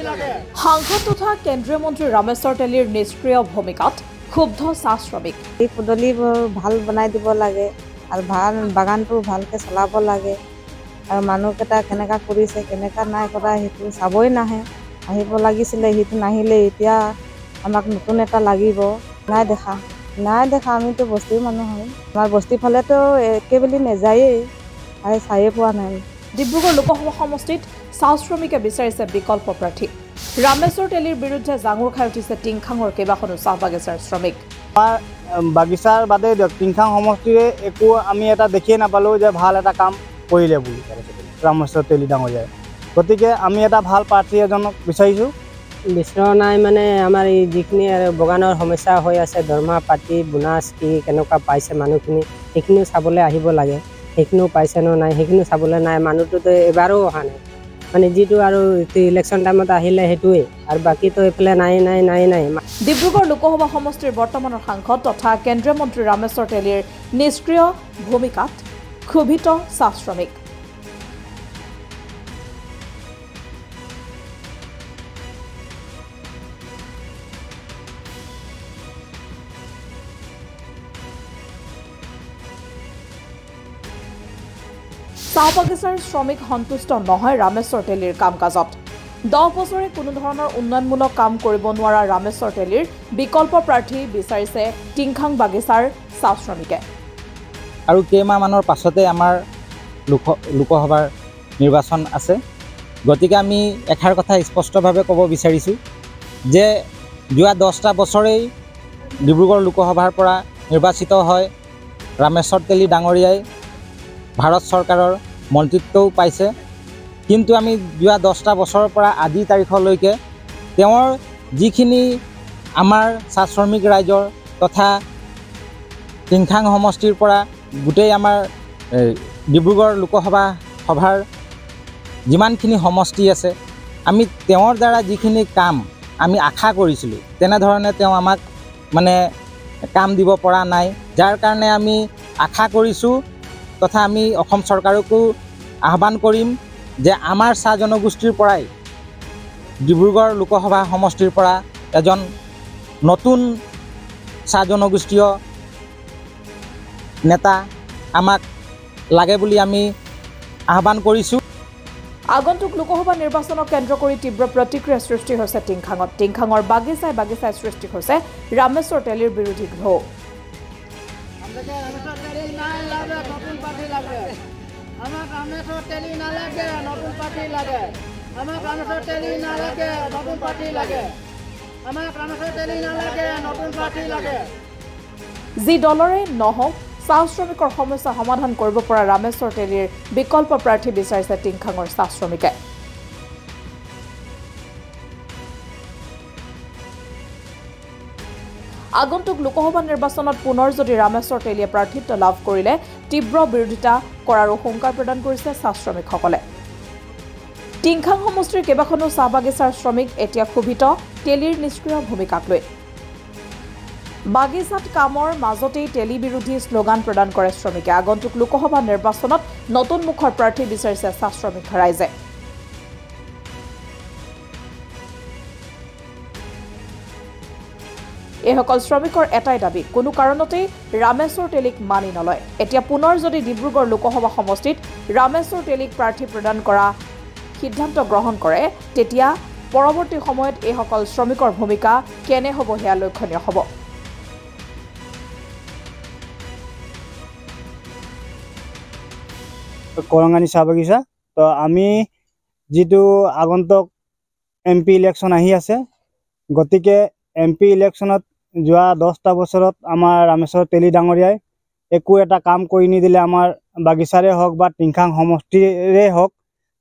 লাগে সাংসদ তথা কেন্দ্ৰীয় মন্ত্ৰী ৰামেশ্বৰ তেলীৰ নিষ্ক্ৰিয় ভূমিকাত ক্ষুব্ধ চাহ শ্ৰমিক। এই পদূলিবোৰ ভাল বনাই দিব লাগে আৰু ভাল বাগানটো ভালকৈ চলাব লাগে আৰু মানুহকেইটা কেনেকুৱা কৰিছে কেনেকুৱা নাই কৰা সেইটো চাবই নাহে। আহিব লাগিছিলে সেইটো নাহিলে এতিয়া আমাক নতুন এটা লাগিব। নাই দেখা। নাই দেখা আমিতো বস্তিৰ মানুহ হয়। আমাৰ বস্তিৰ ফালেতো একেবেলি নাযায়েই। আৰু চায়ে পোৱা নাই। ডিব্ৰুগড় লোকসভা সমষ্টিত চাহ শ্ৰমিকে বিচাৰিছে বিকল্প প্ৰাৰ্থী। ৰামেশ্বৰ তেলীৰ বিৰুদ্ধে জাঙুৰ খাই উঠিছে টিংখাঙৰ কেইবাখনো চাহ বাগিচাৰ শ্ৰমিক। আমাৰ বাগিচাৰ বাদে দিয়ক টিংখাং সমষ্টিৰে একো আমি এটা দেখিয়ে নাপালোঁ যে ভাল এটা কাম কৰিলে বুলি। ৰামেশ্বৰ তেলী ডাঙৰীয়াই। গতিকে আমি এটা ভাল প্ৰাৰ্থী এজনক বিচাৰিছোঁ। বিচৰা নাই মানে আমাৰ এই যিখিনি আৰু বাগানৰ সমস্যা হৈ আছে দৰমহা পাতি বোনাছ কি কেনেকুৱা পাইছে মানুহখিনি সেইখিনিও চাবলৈ আহিব লাগে। সেইখিনিও পাইছে নে নাই সেইখিনিও চাবলৈ নাই মানুহটোতো এবাৰো অহা নাই। মানে যিটো আৰু ইলেকশ্যন টাইমত আহিলে সেইটোৱে আৰু বাকীতো এইফালে নাই নাই নাই নাই। ডিব্ৰুগড় লোকসভা সমষ্টিৰ বৰ্তমানৰ সাংসদ তথা কেন্দ্ৰীয় মন্ত্ৰী ৰামেশ্বৰ তেলীৰ নিষ্ক্ৰিয় ভূমিকাত ক্ষোভিত চাহ শ্ৰমিক। চাহ বাগিচাৰ শ্ৰমিক সন্তুষ্ট নহয় ৰামেশ্বৰ তেলীৰ কাম কাজত দহ বছৰে কোনো ধৰণৰ উন্নয়নমূলক কাম কৰিব নোৱাৰা ৰামেশ্বৰ তেলীৰ বিকল্প প্ৰাৰ্থী বিচাৰিছে টিংখাং বাগিচাৰ চাহ শ্ৰমিকে। আৰু কেইমাহমানৰ পাছতে আমাৰ লোক লোকসভাৰ নিৰ্বাচন আছে। গতিকে আমি এষাৰ কথা স্পষ্টভাৱে ক'ব বিচাৰিছোঁ যে যোৱা দহটা বছৰেই ডিব্ৰুগড় লোকসভাৰ পৰা নিৰ্বাচিত হয় ৰামেশ্বৰ তেলী ডাঙৰীয়াই। ভাৰত চৰকাৰৰ মন্ত্ৰিত্বও পাইছে। কিন্তু আমি যোৱা দহটা বছৰৰ পৰা আজি তাৰিখলৈকে তেওঁৰ যিখিনি আমাৰ চাহ শ্ৰমিক ৰাইজৰ তথা টিংখাং সমষ্টিৰ পৰা গোটেই আমাৰ ডিব্ৰুগড় লোকসভা সভাৰ যিমানখিনি সমষ্টি আছে আমি তেওঁৰ দ্বাৰা যিখিনি কাম আমি আশা কৰিছিলোঁ তেনেধৰণে তেওঁ আমাক মানে কাম দিব পৰা নাই। যাৰ কাৰণে আমি আশা কৰিছোঁ তথা আমি অসম চৰকাৰকো আহ্বান কৰিম যে আমাৰ চাহ জনগোষ্ঠীৰ পৰাই ডিব্ৰুগড় লোকসভা সমষ্টিৰ পৰা এজন নতুন চাহ জনগোষ্ঠীয় নেতা আমাক লাগে বুলি আমি আহ্বান কৰিছোঁ। আগন্তুক লোকসভা নিৰ্বাচনক কেন্দ্ৰ কৰি তীব্ৰ প্ৰতিক্ৰিয়া সৃষ্টি হৈছে টিংখাঙত। টিংখাঙৰ বাগিচাই বাগিচাই সৃষ্টি হৈছে ৰামেশ্বৰ তেলীৰ বিৰোধী ঢৌ আমাক ৰামেশ্বৰ তেলি নালাগে নতুন পাৰ্টি লাগে আমাক ৰামেশ্বৰ তেলি নালাগে নতুন পাৰ্টি লাগে যি দলৰে নহওক চাহ শ্ৰমিকৰ সমস্যা সমাধান কৰিব পৰা ৰামেশ্বৰ তেলীৰ বিকল্প প্ৰাৰ্থী বিচাৰিছে টিংখাঙৰ চাহ শ্ৰমিকে। আগন্তুক লোকসভা নিৰ্বাচনত পুনৰ যদি ৰামেশ্বৰ তেলীয়ে প্ৰাৰ্থিত্ব লাভ কৰিলে তীব্ৰ বিৰোধিতা কৰাৰো হুংকাৰ প্ৰদান কৰিছে চাহ শ্ৰমিকসকলে। টিংখাং সমষ্টিৰ কেইবাখনো চাহ বাগিচাৰ শ্ৰমিক এতিয়া ক্ষোভিত তেলীৰ নিষ্ক্ৰিয় ভূমিকাক লৈ। বাগিচাত কামৰ মাজতেই তেলি বিৰোধী শ্লোগান প্ৰদান কৰে শ্ৰমিকে। আগন্তুক লোকসভা নিৰ্বাচনত নতুন মুখৰ প্ৰাৰ্থী বিচাৰিছে চাহ শ্ৰমিক ৰাইজে। এইসকল শ্ৰমিকৰ এটাই দাবী কোনো কাৰণতেই ৰামেশ্বৰ তেলীক মানি নলয়। এতিয়া পুনৰ যদি ডিব্ৰুগড় লোকসভা সমষ্টিত ৰামেশ্বৰ তেলীক প্ৰাৰ্থী প্ৰদান কৰা সিদ্ধান্ত গ্ৰহণ কৰে তেতিয়া পৰৱৰ্তী সময়ত এইসকল শ্ৰমিকৰ ভূমিকা কেনে হ'ব সেয়া লক্ষণীয় হ'ব। কৰঙানী চাহ বাগিচা। তো আমি যিটো আগন্তুক এম পি ইলেকশ্যন আহি আছে গতিকে এম পি ইলেকশ্যনত যোৱা দহটা বছৰত আমাৰ ৰামেশ্বৰ তেলী ডাঙৰীয়াই একো এটা কাম কৰি নিদিলে আমাৰ বাগিচাৰে হওক বা টিংখাং সমষ্টিৰে হওক।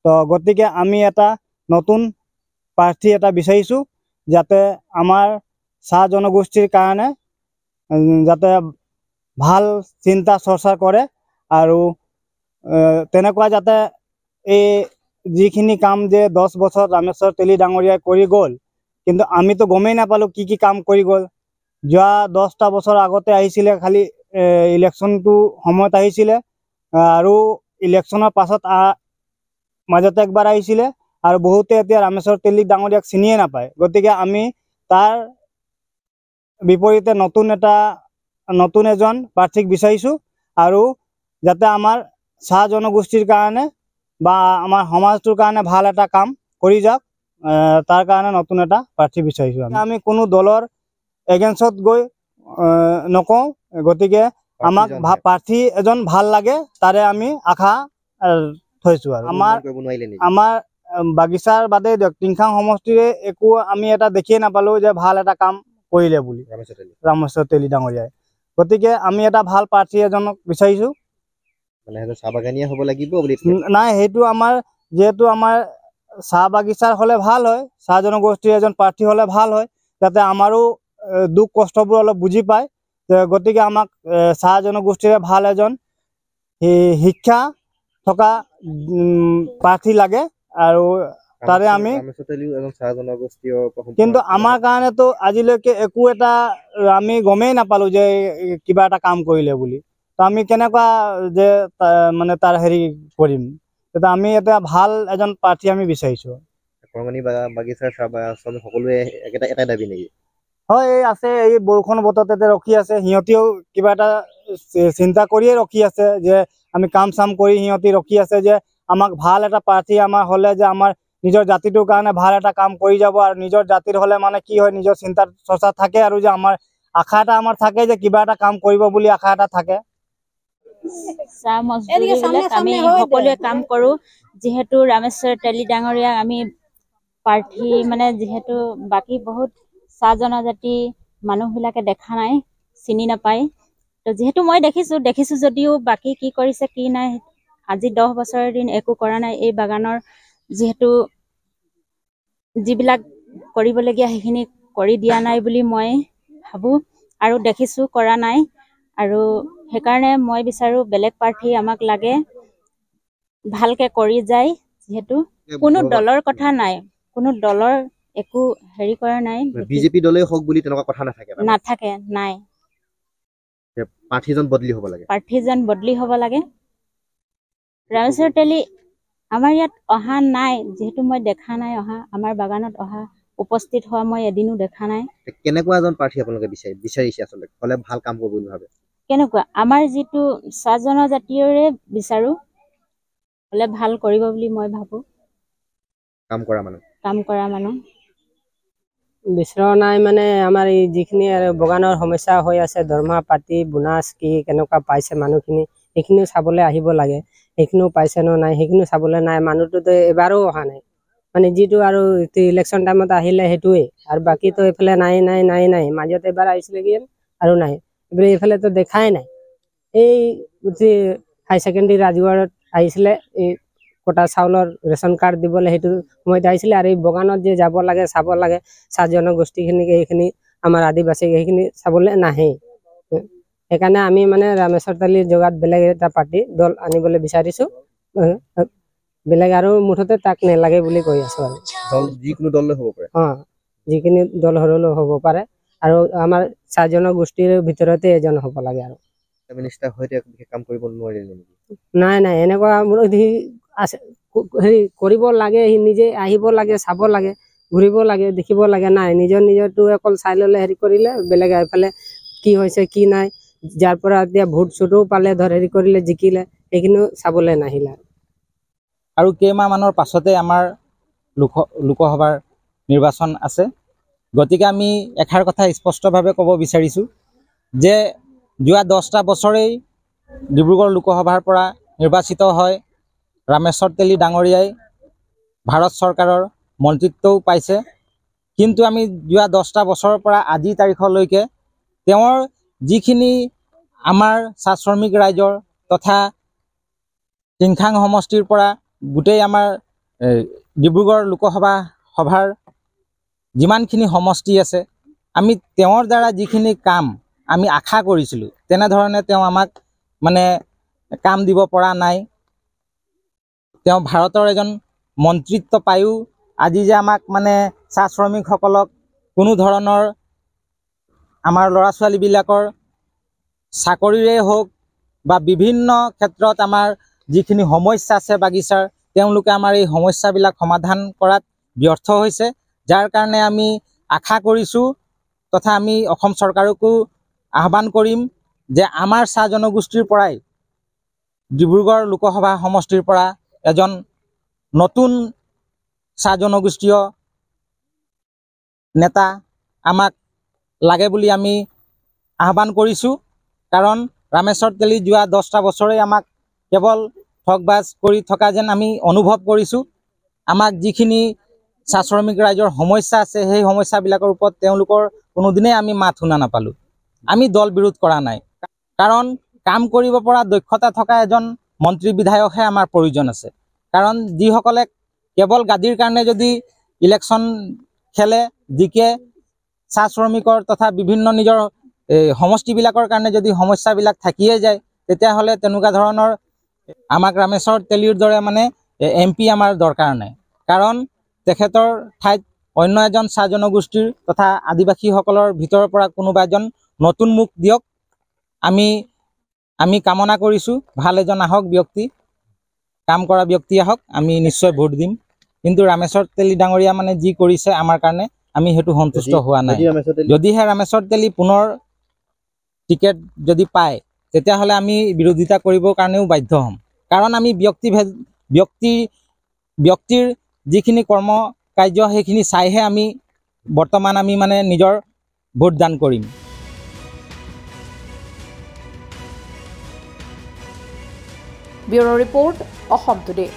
তো গতিকে আমি এটা নতুন প্ৰাৰ্থী এটা বিচাৰিছোঁ যাতে আমাৰ চাহ জনগোষ্ঠীৰ কাৰণে যাতে ভাল চিন্তা চৰ্চা কৰে আৰু তেনেকুৱা যাতে এই যিখিনি কাম যে দহ বছৰত ৰামেশ্বৰ তেলী ডাঙৰীয়াই কৰি গ'ল কিন্তু আমিতো গমেই নাপালোঁ কি কি কাম কৰি গ'ল। যোৱা দহটা বছৰ আগতে আহিছিলে খালি ইলেকশ্যনটো সময়ত আহিছিলে। আহ, আৰু ইলেকশ্যনৰ পাছত মাজতে একবাৰ আহিছিলে। আৰু বহুতে এতিয়া ৰামেশ্বৰ তেলী ডাঙৰীয়াক চিনিয়ে নাপায়। গতিকে আমি তাৰ বিপৰীতে নতুন এটা নতুন এজন প্ৰাৰ্থীক বিচাৰিছোঁ। আৰু যাতে আমাৰ চাহ জনগোষ্ঠীৰ কাৰণে বা আমাৰ সমাজটোৰ কাৰণে ভাল এটা কাম কৰি যাওক। তাৰ কাৰণে নতুন এটা প্ৰাৰ্থী বিচাৰিছোঁ আমি কোনো দলৰ এগেইনষ্টত গৈ নকওঁ। গতিকে আমাক প্ৰাৰ্থী এজন ভাল লাগে তাৰে আমি আশা থৈছোঁ আৰু। আমাৰ আমাৰ বাগিচাৰ বাদে টিংখাং সমষ্টিৰে একো আমি এটা দেখিয়ে নাপালোঁ যে ভাল এটা কাম কৰিলে বুলি। ৰামেশ্বৰ তেলী। ডাঙৰীয়াই। গতিকে আমি এটা ভাল প্ৰাৰ্থী এজনক বিচাৰিছোঁ। চাহ লাগিব নাই সেইটো আমাৰ যিহেতু আমাৰ চাহ বাগিচাৰ হ'লে ভাল হয় চাহ জনগোষ্ঠীৰ এজন প্ৰাৰ্থী হ'লে ভাল হয় যাতে আমাৰো দুখ কষ্টবোৰ অলপ বুজি পায়। গতিকে আমাক চাহ জনগোষ্ঠীৰে ভাল এজন শিক্ষা থকা প্ৰাৰ্থী লাগে আৰু তাৰে আমি- কিন্তু আমাৰ কাৰণেতো আজিলৈকে একো এটা আমি গমেই নাপালোঁ যে কিবা এটা কাম কৰিলে বুলি। তো আমি কেনেকুৱা যে মানে তাৰ হেৰি কৰিম। তেতিয়া আমি এটা ভাল এজন প্ৰাৰ্থী আমি বিচাৰিছোঁ। সকলোৱে একেটা এটাই দাবী নেকি? হয় এই আছে এই বৰষুণ বতৰতে ৰখি আছে সিহঁতিও কিবা এটা চিন্তা কৰিয়ে ৰখি আছে যে আমি কাম চাম কৰি সিহঁতি ৰখি আছে যে আমাক ভাল এটা প্ৰাৰ্থী আমাৰ হ'লে যে আমাৰ নিজৰ জাতিটোৰ কাৰণে ভাল এটা কাম কৰি যাব আৰু নিজৰ জাতিৰ হ'লে মানে কি হয় নিজৰ চিন্তা চৰ্চা থাকে আৰু যে আমাৰ আশা এটা আমাৰ থাকে যে কিবা এটা কাম কৰিব বুলি আশা এটা থাকে। আমি সকলোৱে কাম কৰোঁ। যিহেতু ৰামেশ্বৰ তেলী ডাঙৰীয়াক আমি প্ৰাৰ্থী মানে যিহেতু বাকী বহুত চাহ জনজাতি মানুহবিলাকে দেখা নাই চিনি নাপায়। তো যিহেতু মই দেখিছোঁ দেখিছোঁ যদিও বাকী কি কৰিছে কি নাই আজি দহ বছৰৰ দিন একো কৰা নাই এই বাগানৰ যিহেতু যিবিলাক কৰিবলগীয়া সেইখিনি কৰি দিয়া নাই বুলি মই ভাবোঁ আৰু দেখিছোঁ কৰা নাই। আৰু সেইকাৰণে মই বিচাৰোঁ বেলেগ প্ৰাৰ্থী আমাক লাগে ভালকে কৰি যায় যিহেতু কোনো দলৰ কথা নাই কোনো দলৰ একো হেৰি কৰা নাই বিজেপি দলেই হওক বুলি তেনেকুৱা কথা নাথাকে। নাথাকে নাই। প্ৰাৰ্থীজন বদলি হ'ব লাগে। প্ৰাৰ্থীজন বদলি হ'ব লাগে। ৰামেশ্বৰ তেলী আমাৰ ইয়াত অহা নাই যিহেতু মই দেখা নাই অহা আমাৰ বাগানত অহা উপস্থিত হোৱা মই এদিনো দেখা নাই। কেনেকুৱা এজন প্ৰাৰ্থী আপোনালোকে বিচাৰি বিচাৰিছে আচলতে? হ'লে ভাল কাম কৰিব বুলি ভাবে। কেনেকুৱা? আমাৰ যিটো চাহ জনজাতিৰে বিচাৰোঁ হ'লে ভাল কৰিব বুলি মই ভাবোঁ। কাম কৰা মানুহ। কাম কৰা মানুহ। বিচৰা নাই মানে আমাৰ এই যিখিনি বাগানৰ সমস্যা হৈ আছে দৰমহা পাতি বোনাছ কি কেনেকুৱা পাইছে মানুহখিনি সেইখিনিও চাবলৈ আহিব লাগে। সেইখিনিও পাইছে নে নাই সেইখিনিও চাবলৈ নাই মানুহটোতো এবাৰো অহা নাই। মানে যিটো আৰু ইলেকশ্যন টাইমত আহিলে সেইটোৱে আৰু বাকীতো এইফালে নাই নাই নাই নাই মাজত এবাৰ আহিছিলে কি আৰু নাই। এইবাৰ এইফালেতো দেখাই নাই। এই হাই ছেকেণ্ডেৰী ৰাজুৱাৰত আহিছিলে এই কটা চাউলৰ ৰেচন কাৰ্ড দিবলৈ সেইটো সময়ত আহিছিলে আৰু এই বাগানত যে যাব লাগে চাব লাগে চাহ জনগোষ্ঠীখিনিক এইখিনি আমাৰ আদিবাসী সেইখিনি চাবলৈ নাহে সেইকাৰণে আমি মানে ৰামেশ্বৰ তালিৰ জগাত বেলেগ এটা পাৰ্টি দল আনিবলৈ বিচাৰিছোঁ। বেলেগ আৰু মুঠতে তাক নেলাগে বুলি কৈ আছোঁ আৰু দল যিকোনো দললৈ হ'ব পাৰে। অঁ যিখিনি দল হ'লেও হ'ব পাৰে। আৰু আমাৰ চাহ জনগোষ্ঠীৰ ভিতৰতে এজন হ'ব লাগে আৰু। নাই নাই এনেকুৱা মোৰ আছে হেৰি কৰিব লাগে নিজে আহিব লাগে চাব লাগে ঘূৰিব লাগে দেখিব লাগে নাই নিজৰ নিজৰটো অকল চাই ল'লে হেৰি কৰিলে বেলেগ এইফালে কি হৈছে কি নাই যাৰ পৰা এতিয়া ভোট চোটো পালে ধৰ হেৰি কৰিলে জিকিলে সেইখিনিও চাবলৈ নাহিলে আৰু কেইমাহমানৰ পাছতে আমাৰ লোক লোকসভাৰ নিৰ্বাচন আছে। গতিকে আমি এষাৰ কথা স্পষ্টভাৱে ক'ব বিচাৰিছোঁ যে যোৱা দহটা বছৰেই ডিব্ৰুগড় লোকসভাৰ পৰা নিৰ্বাচিত হয়। ৰামেশ্বৰ তেলী ডাঙৰীয়াই ভাৰত চৰকাৰৰ মন্ত্ৰিত্বও পাইছে। কিন্তু আমি যোৱা দহটা বছৰৰ পৰা আজি তাৰিখলৈকে তেওঁৰ যিখিনি আমাৰ চাহ শ্ৰমিক ৰাইজৰ তথা টিংখাং সমষ্টিৰ পৰা গোটেই আমাৰ ডিব্ৰুগড় লোকসভা সভাৰ যিমানখিনি সমষ্টি আছে আমি তেওঁৰ দ্বাৰা যিখিনি কাম আমি আশা কৰিছিলোঁ তেনেধৰণে তেওঁ আমাক মানে কাম দিব পৰা নাই। তেওঁ ভাৰতৰ এজন মন্ত্ৰিত্ব পায়ো। আজি যে আমাক মানে চাহ শ্ৰমিকসকলক কোনো ধৰণৰ আমাৰ ল'ৰা ছোৱালীবিলাকৰ চাকৰিৰে হওক বা বিভিন্ন ক্ষেত্ৰত আমাৰ যিখিনি সমস্যা আছে বাগিচাৰ তেওঁলোকে আমাৰ এই সমস্যাবিলাক সমাধান কৰাত ব্যৰ্থ হৈছে। যাৰ কাৰণে আমি আশা কৰিছোঁ তথা আমি অসম চৰকাৰকো আহ্বান কৰিম যে আমাৰ চাহ জনগোষ্ঠীৰ পৰাই ডিব্ৰুগড় লোকসভা সমষ্টিৰ পৰা এজন নতুন চাহ জনগোষ্ঠীয় নেতা আমাক লাগে বুলি আমি আহ্বান কৰিছোঁ। কাৰণ ৰামেশ্বৰ তেলী যোৱা দহটা বছৰেই আমাক কেৱল ঠগবাজ কৰি থকা যেন আমি অনুভৱ কৰিছোঁ। আমাক যিখিনি চাহ শ্ৰমিক ৰাইজৰ সমস্যা আছে সেই সমস্যাবিলাকৰ ওপৰত তেওঁলোকৰ কোনোদিনেই আমি মাত শুনা নাপালোঁ। আমি দল বিৰোধ কৰা নাই। কাৰণ কাম কৰিব পৰা দক্ষতা থকা এজন মন্ত্ৰী বিধায়কহে আমাৰ প্ৰয়োজন আছে। কাৰণ যিসকলে কেৱল গাদীৰ কাৰণে যদি ইলেকশ্যন খেলে জিকে চাহ শ্ৰমিকৰ তথা বিভিন্ন নিজৰ এই সমষ্টিবিলাকৰ কাৰণে যদি সমস্যাবিলাক থাকিয়ে যায় তেতিয়াহ'লে তেনেকুৱা ধৰণৰ আমাক ৰামেশ্বৰ তেলীৰ দৰে মানে এম পি আমাৰ দৰকাৰ নাই। কাৰণ তেখেতৰ ঠাইত অন্য এজন চাহ জনগোষ্ঠীৰ তথা আদিবাসীসকলৰ ভিতৰৰ পৰা কোনোবা এজন নতুন মুখ দিয়ক আমি আমি কামনা কৰিছোঁ ভাল এজন আহক ব্যক্তি কাম কৰা ব্যক্তি আহক আমি নিশ্চয় ভোট দিম। কিন্তু ৰামেশ্বৰ তেলী ডাঙৰীয়া মানে যি কৰিছে আমাৰ কাৰণে আমি সেইটো সন্তুষ্ট হোৱা নাই। যদিহে ৰামেশ্বৰ তেলী পুনৰ টিকেট যদি পায় তেতিয়াহ'লে আমি বিৰোধিতা কৰিবৰ কাৰণেও বাধ্য হ'ম। কাৰণ আমি ব্যক্তিভেদ ব্যক্তি ব্যক্তিৰ যিখিনি কৰ্ম কাৰ্য সেইখিনি চাইহে আমি বৰ্তমান আমি মানে নিজৰ ভোটদান কৰিম। Bureau' report Assam today